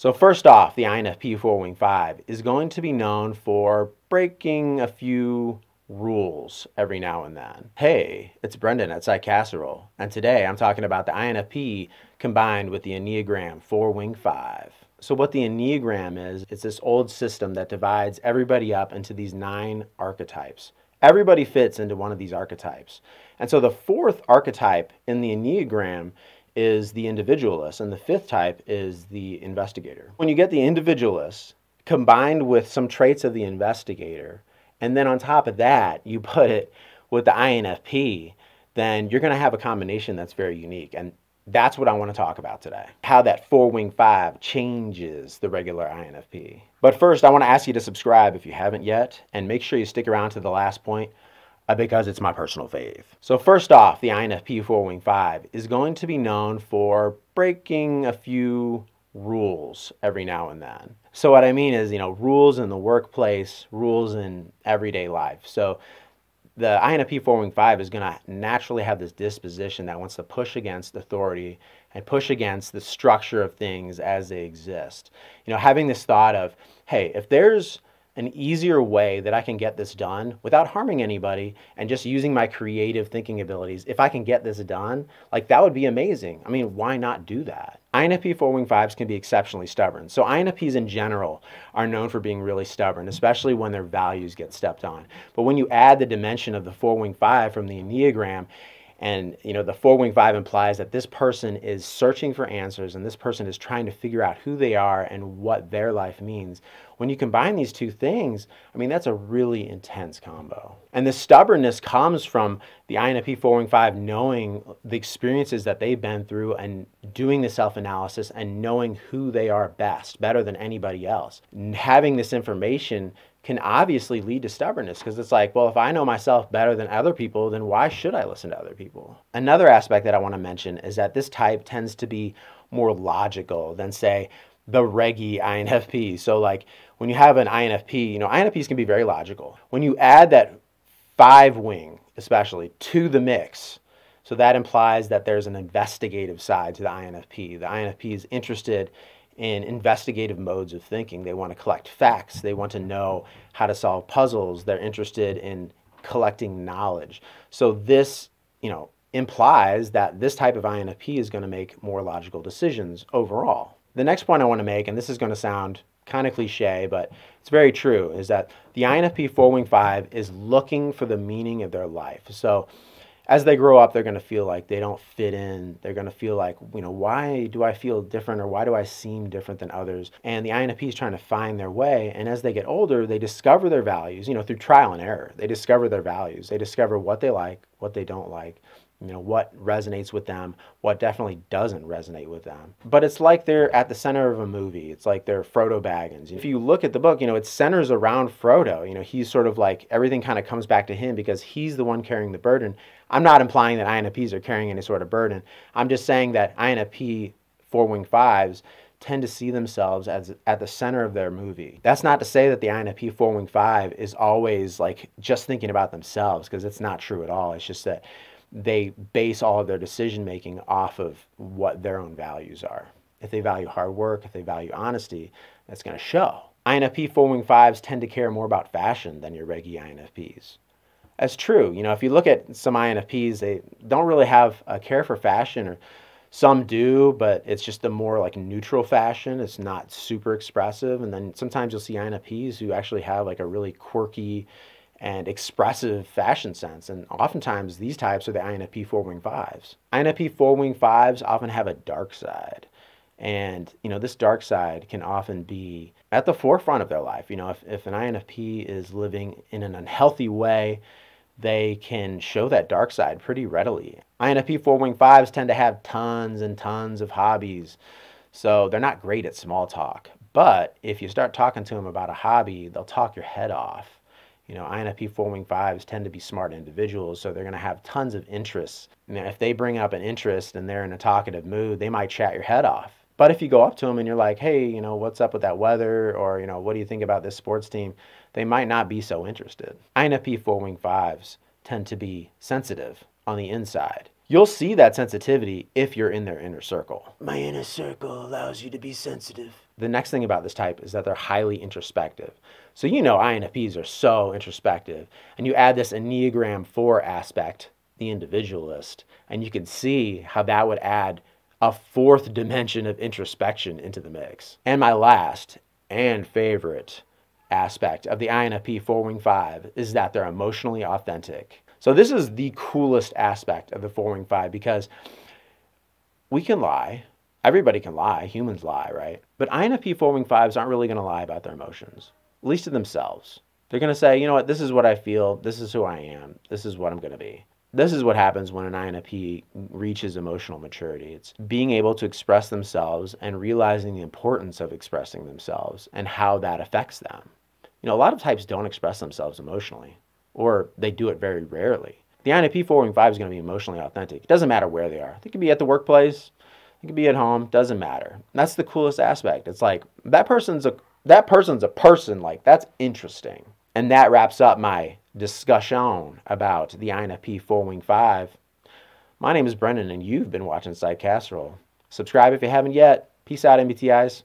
So first off, the INFP 4-Wing 5 is going to be known for breaking a few rules every now and then. Hey, it's Brendan at Psych Casserole, and today I'm talking about the INFP combined with the Enneagram 4-Wing 5. So what the Enneagram is, it's this old system that divides everybody up into these nine archetypes. Everybody fits into one of these archetypes. And so the fourth archetype in the Enneagram is the individualist, and the fifth type is the investigator. When you get the individualist combined with some traits of the investigator, and then on top of that, you put it with the INFP, then you're going to have a combination that's very unique. And that's what I want to talk about today. How that four wing five changes the regular INFP. But first, I want to ask you to subscribe if you haven't yet, and make sure you stick around to the last point because it's my personal fave. So first off, the INFP 4 Wing 5 is going to be known for breaking a few rules every now and then. So what I mean is, you know, rules in the workplace, rules in everyday life. So the INFP 4 Wing 5 is going to naturally have this disposition that wants to push against authority and push against the structure of things as they exist. You know, having this thought of, hey, if there's an easier way that I can get this done without harming anybody and just using my creative thinking abilities, if I can get this done, like that would be amazing. I mean, why not do that? INFP 4 wing 5s can be exceptionally stubborn. So INFPs in general are known for being really stubborn, especially when their values get stepped on. But when you add the dimension of the 4 wing 5 from the Enneagram, and you know the four wing five implies that this person is searching for answers and this person is trying to figure out who they are and what their life means. When you combine these two things i mean that's a really intense combo. And the stubbornness comes from the infp four wing five knowing the experiences that they've been through and doing the self-analysis and knowing who they are best better than anybody else. And having this information can obviously lead to stubbornness because it's like, well, if I know myself better than other people, then why should I listen to other people? Another aspect that I want to mention is that this type tends to be more logical than, say, the reggy INFP. So, like when you have an INFP, you know, INFPs can be very logical. When you add that five wing, especially, to the mix, so that implies that there's an investigative side to the INFP. The INFP is interested in investigative modes of thinking. They want to collect facts, they want to know how to solve puzzles, they're interested in collecting knowledge. So this, you know, implies that this type of INFP is going to make more logical decisions overall. The next point I want to make, and this is going to sound kind of cliche, but it's very true, is that the INFP 4 Wing 5 is looking for the meaning of their life. So as they grow up, they're going to feel like they don't fit in. They're going to feel like, you know, why do I feel different or why do I seem different than others? And the INFP is trying to find their way. And as they get older, they discover their values, you know, through trial and error. They discover their values. They discover what they like, what they don't like you know what resonates with them what definitely doesn't resonate with them. But it's like they're at the center of a movie. It's like they're frodo baggins. If you look at the book you know it centers around frodo. You know he's sort of like everything kind of comes back to him because he's the one carrying the burden. I'm not implying that infps are carrying any sort of burden. I'm just saying that infp four wing fives tend to see themselves as at the center of their movie. That's not to say that the INFP 4 Wing 5 is always like just thinking about themselves because it's not true at all. It's just that they base all of their decision making off of what their own values are. If they value hard work, if they value honesty, that's going to show. INFP 4 Wing 5s tend to care more about fashion than your reggy INFPs. That's true. You know, if you look at some INFPs, they don't really have a care for fashion, or some do, but it's just a more like neutral fashion. It's not super expressive. And then sometimes you'll see INFPs who actually have like a really quirky and expressive fashion sense. And oftentimes these types are the INFP four wing fives. INFP four wing fives often have a dark side. And, you know, this dark side can often be at the forefront of their life. You know, if, if an INFP is living in an unhealthy way, they can show that dark side pretty readily. INFP four wing fives tend to have tons and tons of hobbies. So they're not great at small talk. But if you start talking to them about a hobby, they'll talk your head off you know, INFP 4 Wing 5s tend to be smart individuals, so they're going to have tons of interests. Now, if they bring up an interest and they're in a talkative mood, they might chat your head off. But if you go up to them and you're like, hey, you know, what's up with that weather? Or, you know, what do you think about this sports team? They might not be so interested. INFP 4 Wing 5s tend to be sensitive on the inside. You'll see that sensitivity if you're in their inner circle. My inner circle allows you to be sensitive. the next thing about this type is that they're highly introspective. So you know INFPs are so introspective. And you add this Enneagram 4 aspect, the individualist, and you can see how that would add a fourth dimension of introspection into the mix. And my last and favorite aspect of the INFP 4 Wing 5 is that they're emotionally authentic. So this is the coolest aspect of the 4 Wing 5 because we can lie. Everybody can lie. Humans lie, right? But INFP 4 Wing 5s aren't really going to lie about their emotions, least to themselves. They're going to say, you know what, this is what I feel. This is who I am. This is what I'm going to be. This is what happens when an INFP reaches emotional maturity. It's being able to express themselves and realizing the importance of expressing themselves and how that affects them. You know, a lot of types don't express themselves emotionally, or they do it very rarely. The INFP 4 Wing 5 is going to be emotionally authentic. It doesn't matter where they are. They could be at the workplace, they could be at home, doesn't matter. That's the coolest aspect. It's like that person's a that person's a person, like that's interesting. And that wraps up my discussion about the INFP 4 Wing 5. My name is Brendan, and you've been watching Psych Casserole. Subscribe if you haven't yet. Peace out, MBTIs.